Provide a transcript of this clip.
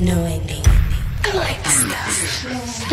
No ending. I like this stuff.